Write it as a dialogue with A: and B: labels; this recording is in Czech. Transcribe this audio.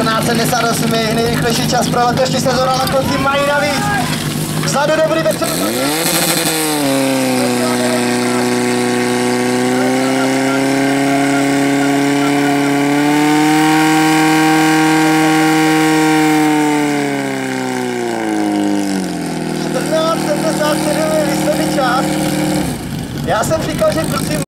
A: 14.78 je nejrychlejší čas pro letošní sezóna na konci mají navíc. Vzadu dobrý večer. Já jsem říkal, že kluci